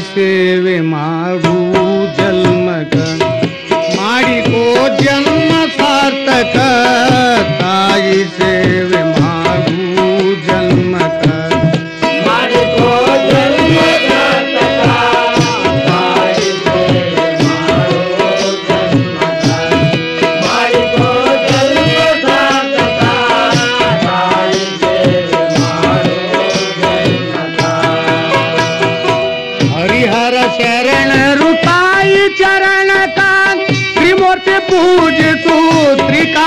सेवे मारू जल मग पूज सूत्रिका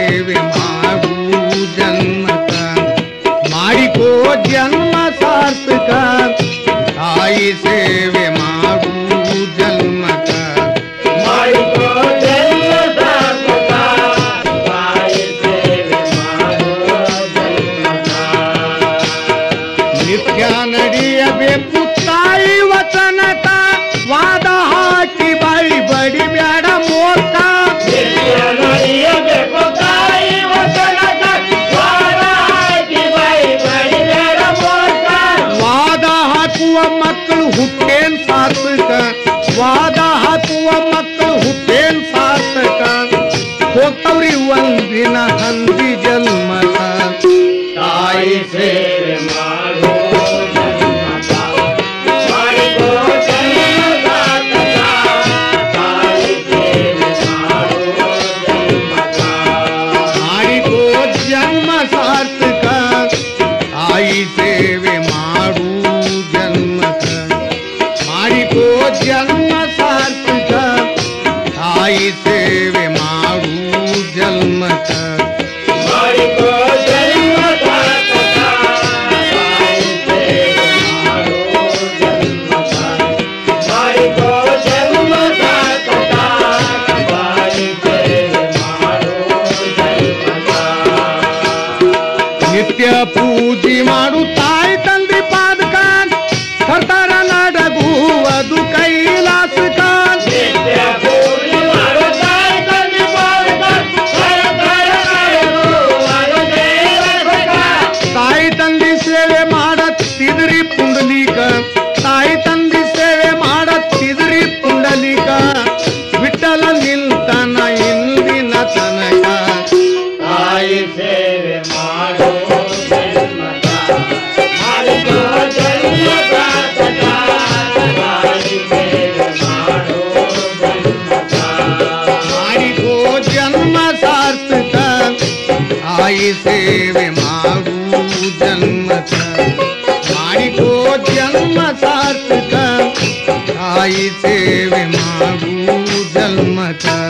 ಸೇವೆ ಮಾಡು ಜನ್ಮಕ. ಮಾಡಿಕೋ ಜನ್ಮ ಸಾರ್ಥಕ. ತಾಯಿ ಸೇವೆ आई सेवे मारू जन्म मारी को जन्म सार्थक आई सेवे मारू जन्म था